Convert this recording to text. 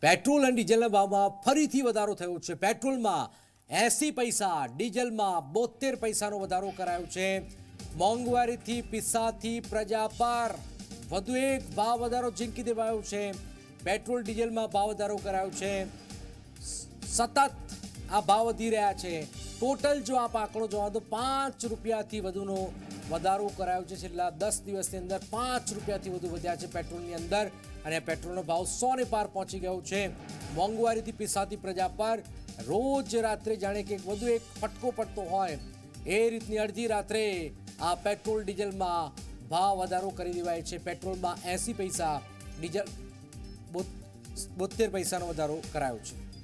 Petrol અને ડીઝલના ભાવમાં ફરીથી વધારો થયો છે. પેટ્રોલમાં એંસી પૈસા, ડીઝલમાં બોતેર પૈસાનો વધારો કરાયો છે. મોંઘવારીથી પિસ્સાથી પ્રજા પર. વધુ એક ભાવ વધારો ઝીંકી દેવાયો છે. પેટ્રોલ, ડીઝલમાં ભાવ વધારો કરાયો છે. સતત આ ભાવ વધી રહ્યા છે. ટોટલ જો આપ આંકડો જોવા તો પાંચ રૂપિયાથી વધુનો વધારો કરાયો છે. છેલ્લા દસ દિવસની અંદર પાંચ રૂપિયાથી વધુ વધ્યા છે પેટ્રોલની અંદર. અને પેટ્રોલનો ભાવ સોને પાર પહોંચી ગયો છે. મોંઘવારીથી પીસાતી પ્રજા પર રોજ રાત્રે જાણે કે વધુ એક ફટકો પડતો હોય. એ રીતની અડધી રાત્રે આ પેટ્રોલ ડીઝલમાં ભાવ વધારો કરી દેવાય છે. પેટ્રોલમાં એંસી પૈસા ડીઝલ બોત- બોતેર પૈસાનો વધારો કરાયો છે.